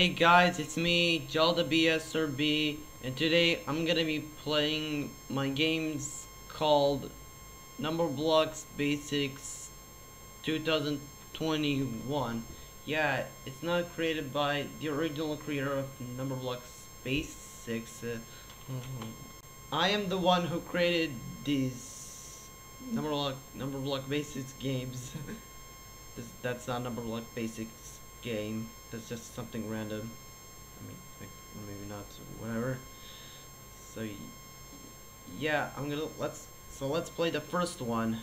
Hey guys, it's me, Jolly The Bee SRB, and today I'm gonna be playing my games called Numberblocks Basics 2021. Yeah, it's not created by the original creator of Numberblocks Basics. Uh, I am the one who created these Number Block Numberblock Basics games. that's not Numberblock Basics game. That's just something random. I mean, like, maybe not. Whatever. So, yeah, I'm gonna let's. So let's play the first one.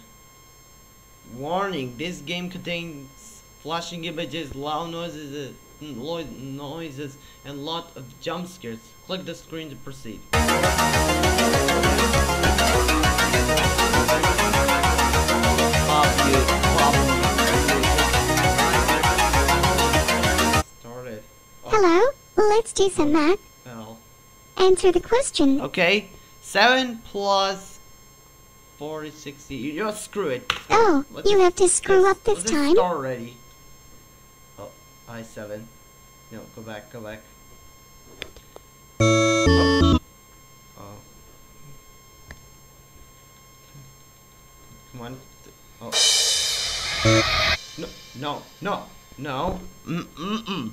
Warning: This game contains flashing images, loud noises, uh, lo- noises, and lot of jump scares. Click the screen to proceed. Do some math. Answer the question. Okay, 7 plus 40, 60. You just screw it. Oh, Let's you have to screw let's- up this let's time. Start already. Oh, I 7. No, go back, go back. Oh. oh. Come on. Oh. No, no, no, no. Mm,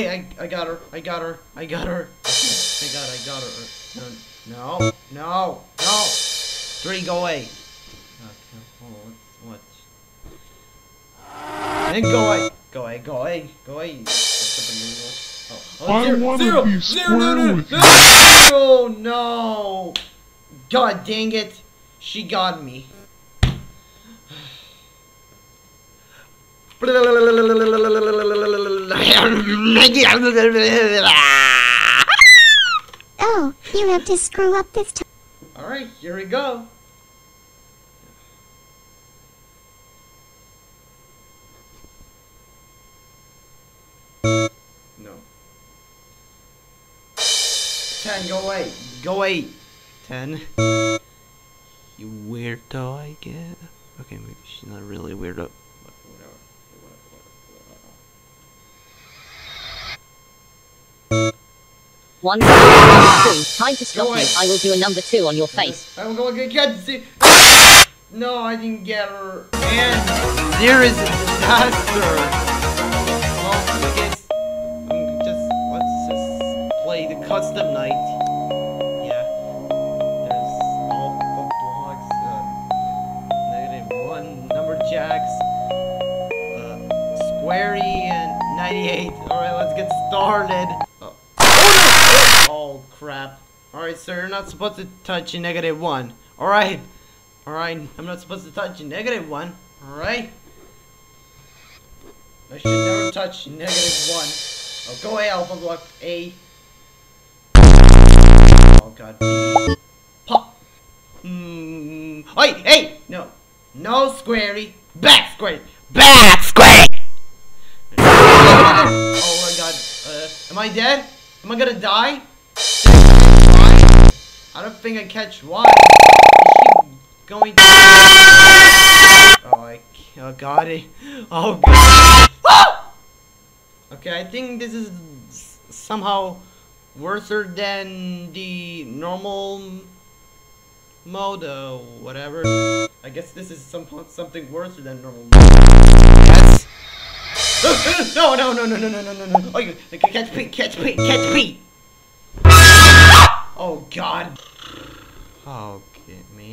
Okay, I, I got her. I got her. I got her. I got I got her. No, no, no, no. Three, go away. Okay, hold on. What? And go away. Go away. Go away. Go away. you stupid noodle. Oh, oh, I zero, wanna zero, be zero, no, no, square no, with no. you. Oh no! God dang it! She got me. Oh, you have to screw up this time. Alright, here we go. No. Ten, go away. Go away. Ten. You weirdo, I guess. Okay, maybe she's not really weirdo. One, two, time to stop you. I will do a number two on your face. I'm going to get see. No, I didn't get her. And there is a disaster. Well, I guess I'm just let's just play the custom night. Yeah, there's alpha blocks, uh, negative one number jacks, uh, squarey and 98. All right, let's get started. Oh, crap. Alright, sir, you're not supposed to touch a negative one. Alright. Alright, I'm not supposed to touch a negative one. Alright. I should never touch negative one. Oh, go away, Alpha Block A. Oh god. Pop. Hmm. Hey, hey! No. No, Squarey. Back, Squarey. Back, Squarey! oh my god. Uh, am I dead? Am I gonna die? I don't think I catch one. Is she going to... Oh, I... Oh, God. I- Oh, God. okay, I think this is somehow worse than the normal mode, uh, whatever. I guess this is some, something worse than normal mode. Yes? no, no, no, no, no, no, no, no, no. Oh, you, catch Pete, catch Pete, catch Pete.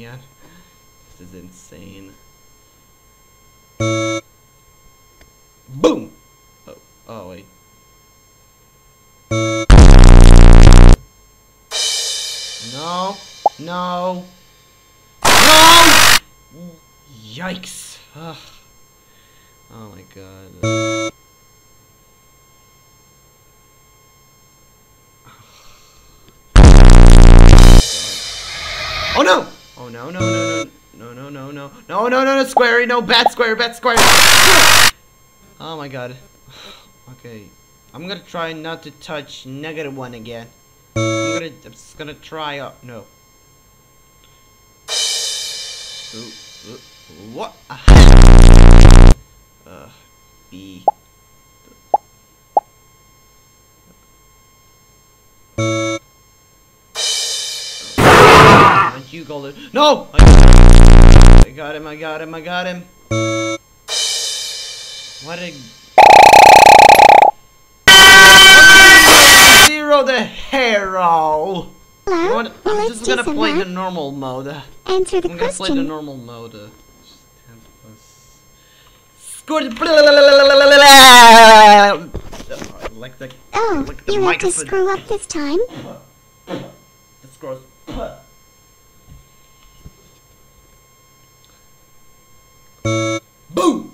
Man. This is insane. Boom. Oh, oh wait. No. No. No. Yikes. Ugh. Oh my god. Oh, oh no! Oh no no no no no no no no no no no no squarey no bat square bat square. Oh my god. Okay, I'm gonna try not to touch negative one again. I'm gonna I'm just gonna try up no. Ooh. Uh, What? Uh, B. Aren't you golden? No! I got him. I got him. I got him. I got him. What a zero the hero. You Hello? what? I'm just gonna play the normal mode. Answer the I'm Answer the gonna play the normal mode. just 10 plus- Score the like the Oh, like the you have to screw up this time. the scores. Boom!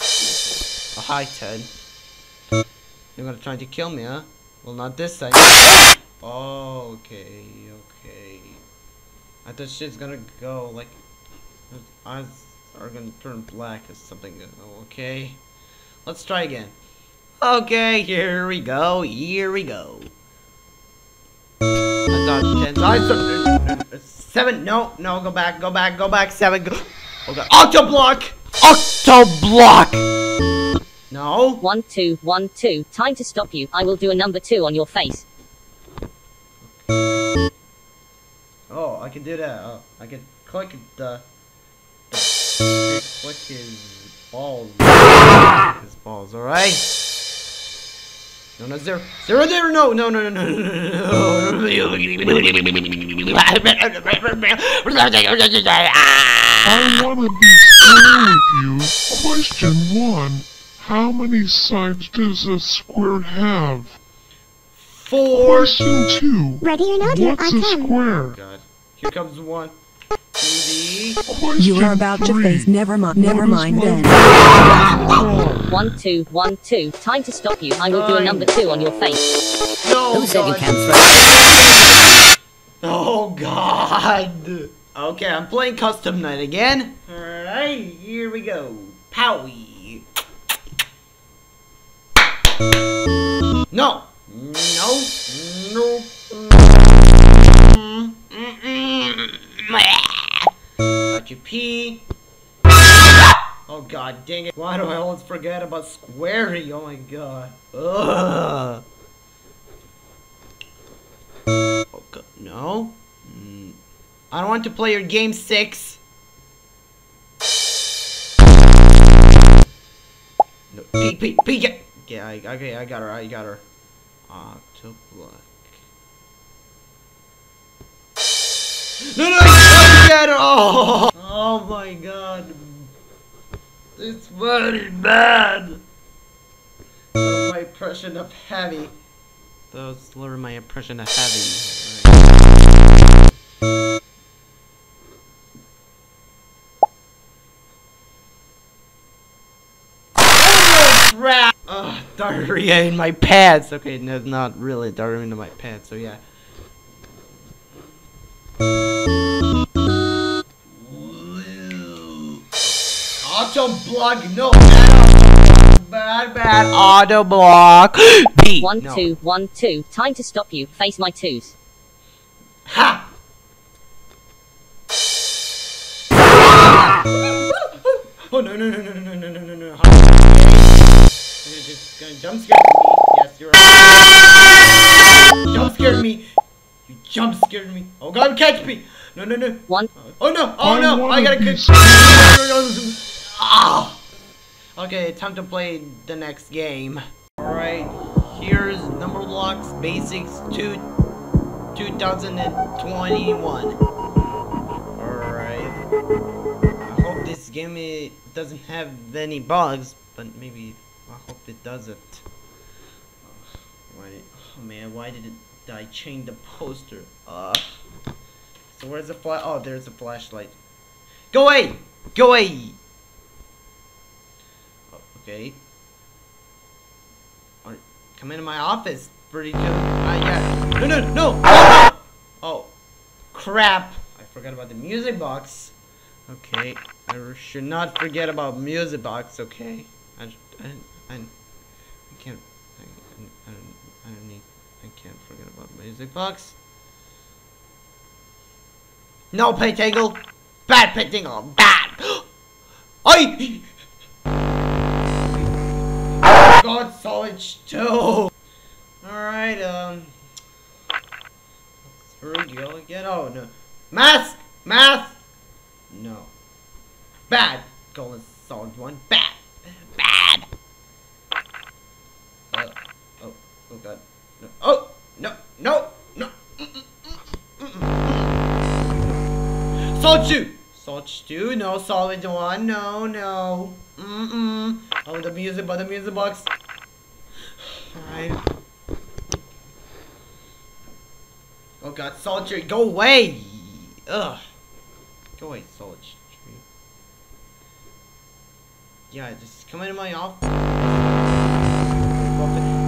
Oh, hi, Ted. You're gonna try to kill me, huh? Well, not this time. Oh, okay, okay. I thought shit's gonna go like eyes are gonna turn black or something. Oh, Okay, let's try again. Okay, here we go. Here we go. I thought ten. I thought seven. No, no, go back, go back, go back. Seven. Go. Oh god. Octo block. Octo block. No. One, two, one, two. Time to stop you. I will do a number two on your face. Oh, I can do that. Oh, I can click the. the click his balls. His balls. All right. No, no, zero, zero, zero. No, no, no, no, no, no, no. I want to be square with you. Question one. How many sides does a square have? Four. Question two. Ready or not, What's a square? God. Here comes one. Two Question You are about to face never mind never mind then. One, two, one, two. Time to stop you. I will do a number two on your face. No. Who said you God. can't throw? Oh God. Okay, I'm playing custom night again. Alright, here we go. Powie. No. No. No. Got pee. Oh god dang it. Why do I always forget about Squarey? Oh my god. Ugh. Oh god, no. Mm. I don't want to play your game six. No, P P P get. Yeah, I, okay, I got her. I got her. Octoblock. No, no, I get her. Oh, oh my god. It's very bad. My impression of heavy. Was literally my impression of heavy. Oh, crap! Ugh, diarrhea in my pants. Okay, no, not really diarrhea in my pants. So yeah. Auto block, no, bad, bad Octoblock. B. One, no. two, one, two. Time to stop you. Face my twos. Ha! Oh no no no no no no no no no no! How- Okay. You're just gonna jump scare me. Yes, you're right. Jump scared me. You jump scared me. Oh god, catch me! No no no. One. Oh no! Oh I no! I wanna gotta catch. Ah! Okay, time to play the next game. Alright, here's Numberblocks Basics two 2021. Alright. I hope this game doesn't have any bugs, but maybe I hope it doesn't. Why? Oh man, why did it? I change the poster? Uh. So where's the flash? Oh, there's a flashlight. Go away! Go away! Okay. Come into my office. Pretty good. I got. No, no, no! Oh, crap! I forgot about the music box. Okay, I should not forget about music box. Okay, I, I, I, I can't. I, I, I, don't, I don't need. I can't forget about music box. No, Pentangle! Bad painting on bad. I. God, solid two. Alright, um. Here we go again. Oh, no. Mask! Mask! No. Bad. Golden solid one. Bad. Bad. Uh, oh, oh god. No. Oh! No! No! No! Solid two! Solid two, no solid one, no, no. Mm-mm. Oh, the music by the music box. Alright. Oh god, solid tree, go away! Ugh. Go away, solid tree. Yeah, just come into my office.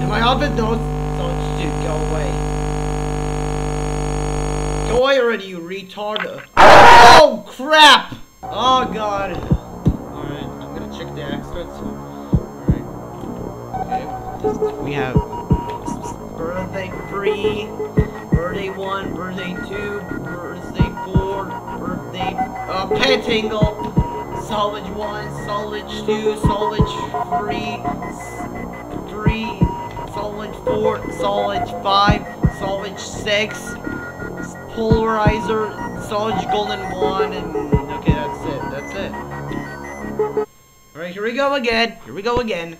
In my office, no, solid tree, go away. Go away already, you retard. Oh, crap! Oh god. Alright, I'm gonna check the extras. Alright. We have birthday three, birthday one, birthday two, birthday four, birthday uh pentangle, salvage one, salvage two, salvage three, three, salvage four, salvage five, salvage six, polarizer, salvage golden one, and okay, that's it. That's it. All right, here we go again. Here we go again.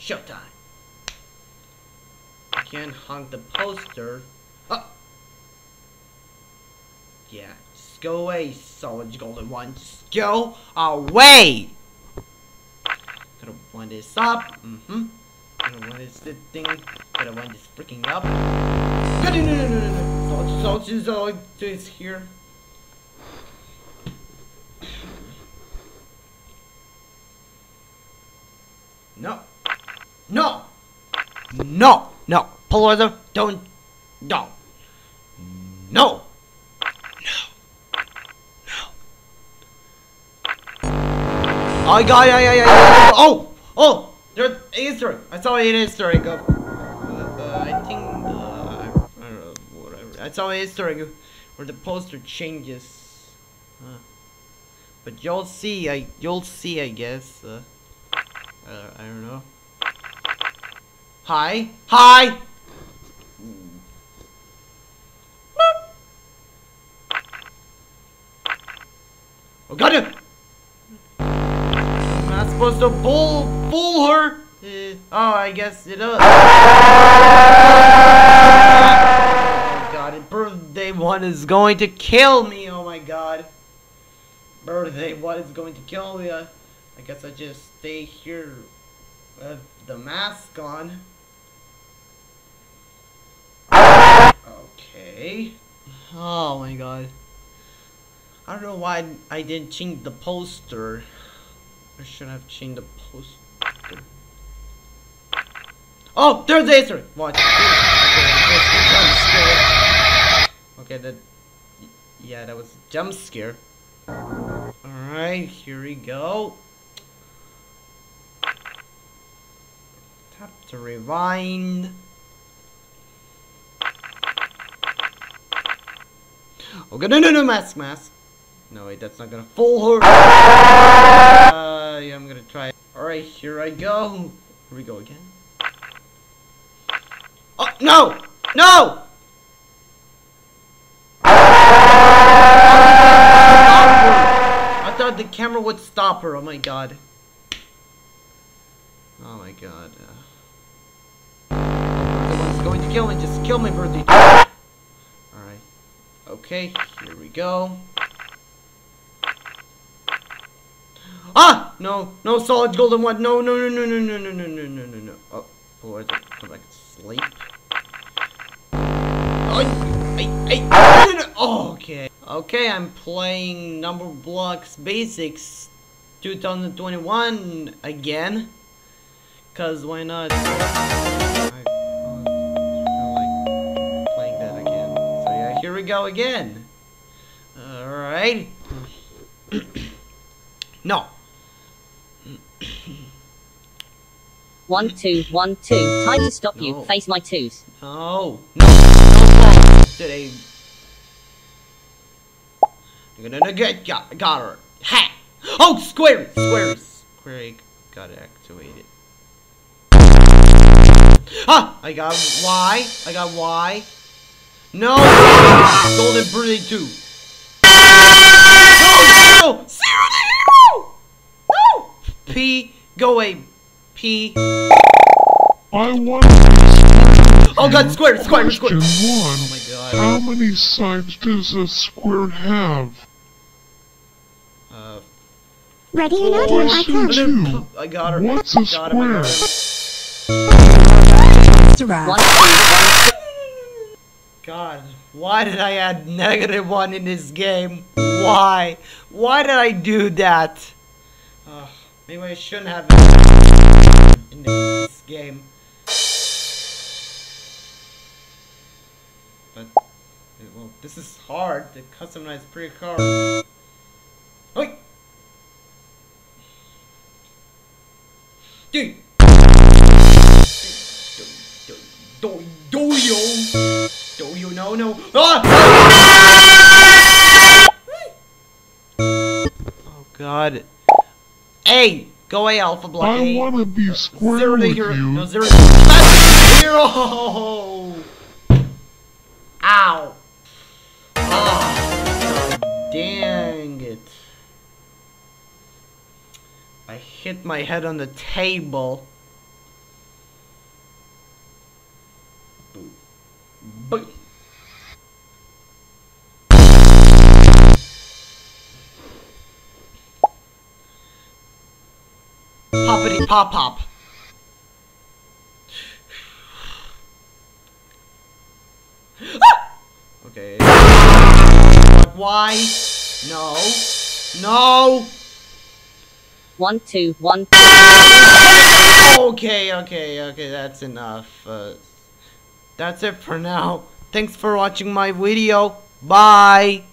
Showtime. I can't hung the poster. Oh. Yeah, just go away, solid golden one. Just go away. Gotta wind this up. Mm-hmm. Gotta wind this thing. Gotta wind this freaking up. No, no, no, no, no, no. Solid, solid, solid is here. No. No. No. No. Polarizer, don't. Don't. No. I got yeah yeah yeah. Oh oh, there's Easter. I saw an Easter egg. Uh, uh, I think uh, I, I don't know whatever. I saw an Easter egg where the poster changes. Uh, but you'll see. I you'll see. I guess. Uh, I don't know. Hi hi. Oh, got it. I'm not supposed to fool fool her. Uh, oh, I guess it is. Oh god, it- birthday one is going to kill me. Oh my god. Birthday one is going to kill me. I guess I just stay here with the mask on. Okay. Oh my god. I don't know why I didn't change the poster. I should have changed the poster. Oh, there's the answer. Watch. Okay, that. Yeah, that was a jump scare. Alright, here we go. Tap to rewind. Okay, no, no, no, mask, mask. No, wait, that's not gonna fool her. Uh, yeah, I'm gonna try. Alright, here I go. Here we go again. Oh, no! No! I thought the camera would stop her. Oh my god. Oh my god. Uh, the one's going to kill me. Just kill me, birdie. Okay, here we go. Ah! No, no solid golden one. No, no, no, no, no, no, no, no, no, no, no, no. Oh, polarizer. Go back to sleep. Oh. Oh, okay. Okay, I'm playing Numberblocks Basics 2021 again. Cause why not? Go again. Alright. no. One, two, one, two. Time to stop No. you. Face my twos. No. No. No today. You're gonna get got, got her. Ha! Oh, square, square, square got activated. Ah! I got Y. I got Y. No! Golden Birthday 2. No! Zero! Zero the hero! No! P. Go away. P. I want to be square Oh god, you. square, square, square. Question Oh one. my god. How many sides does a square have? Uh, Ready or not, here I Question come. I got her. What's a Got him, I got square? him. Mr. Rat. One, two, one, God, why did I add negative one in this game? Why? Why did I do that? Ugh, maybe I shouldn't have in this game. But, well, this is hard to customize pretty hard. Dude! Do you know? No. Ah! Oh God. Hey, go away, Alpha Block. I want to be square Zero to with hero. you. No zero. That's zero. Ow. Ah, dang it. I hit my head on the table. Boom. Boom. Poppity pop pop. Ah! Okay. Why? No. No. one, two, one. Okay, okay, okay, that's enough. Uh, that's it for now. Thanks for watching my video. Bye.